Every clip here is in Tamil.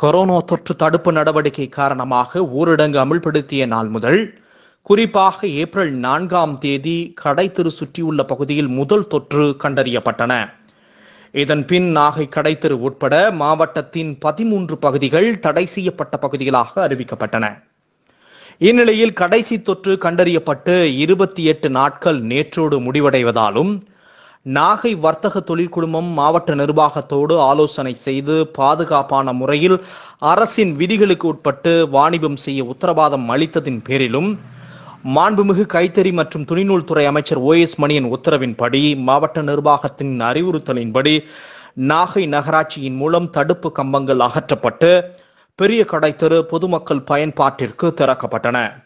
கொரோனா தொற்று தடுப்பு நடவடிக்கை காரணமாக ஊரடங்கு அமல்படுத்திய நாள் முதல் குறிப்பாக ஏப்ரல் நான்காம் தேதி கடைத்தெரு சுற்றியுள்ள பகுதியில் முதல் தொற்று கண்டறியப்பட்டன. இதன் பின் நாகை கடைத்தெரு உட்பட மாவட்டத்தின் பதிமூன்று பகுதிகள் தடை செய்யப்பட்ட பகுதிகளாக அறிவிக்கப்பட்டன. இந்நிலையில் கடைசி தொற்று கண்டறியப்பட்டு இருபத்தி எட்டு நாட்கள் நேற்றோடு முடிவடைவதாலும் நாகை வர்த்தக தொழிற்குழுமம் மாவட்ட நிர்வாகத்தோடு ஆலோசனை செய்து பாதுகாப்பான முறையில் அரசின் விதிகளுக்கு உட்பட்டு வாணிபம் செய்ய உத்தரவாதம் அளித்ததின் பேரிலும் மாண்புமிகு கைத்தறி மற்றும் துணிநூல் துறை அமைச்சர் ஓ எஸ் மணியின் உத்தரவின்படி மாவட்ட நிர்வாகத்தின் அறிவுறுத்தலின்படி நாகை நகராட்சியின் மூலம் தடுப்பு கம்பங்கள் அகற்றப்பட்டு பெரிய கடைத்தெரு பொதுமக்கள் பயன்பாட்டிற்கு திறக்கப்பட்டன.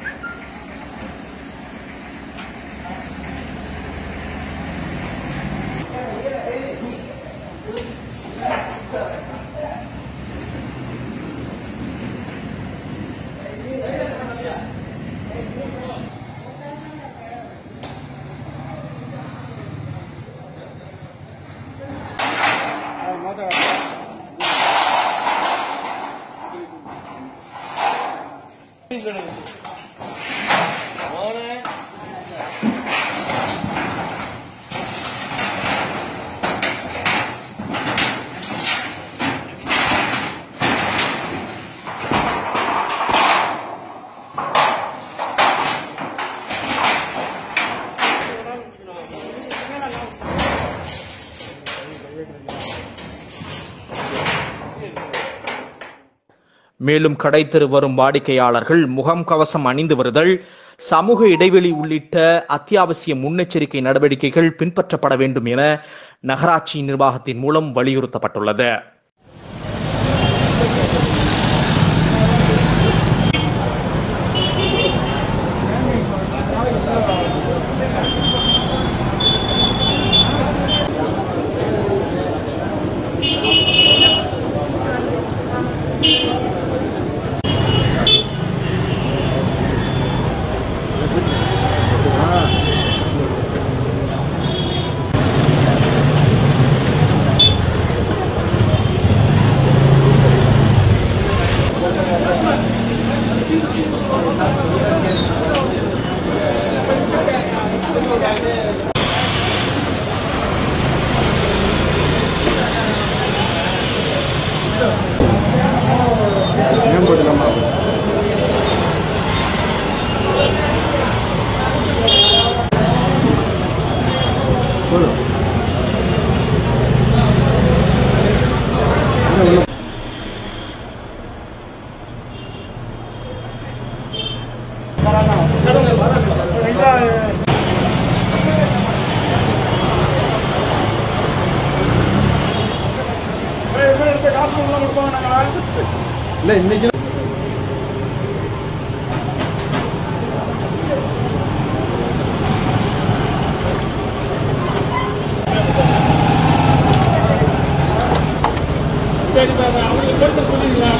और மேலும் கடைத்தெரு வரும் வாடிக்கையாளர்கள் முகம் கவசம் அணிந்து வருதல் சமூக இடைவெளி உள்ளிட்ட அத்தியாவசிய முன்னெச்சரிக்கை நடவடிக்கைகள் பின்பற்றப்பட வேண்டும் என நகராட்சி நிர்வாகத்தின் மூலம் வலியுறுத்தப்பட்டுள்ளது. இல்லை இன்னைக்கு சரி பாபா அவங்களுக்கு கொடுத்து சொல்லிடுங்களா